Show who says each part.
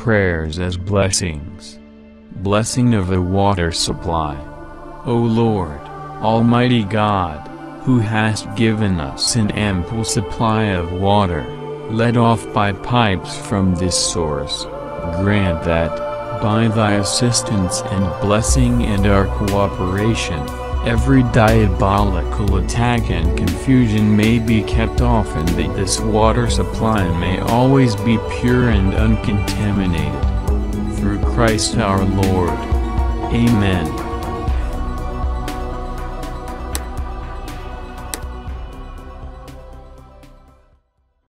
Speaker 1: prayers as blessings. Blessing of the water supply. O Lord, Almighty God, who hast given us an ample supply of water, let off by pipes from this source, grant that, by thy assistance and blessing and our cooperation, every diabolical attack and confusion may be kept off and that this water supply may always be pure and uncontaminated. Through Christ our Lord. Amen.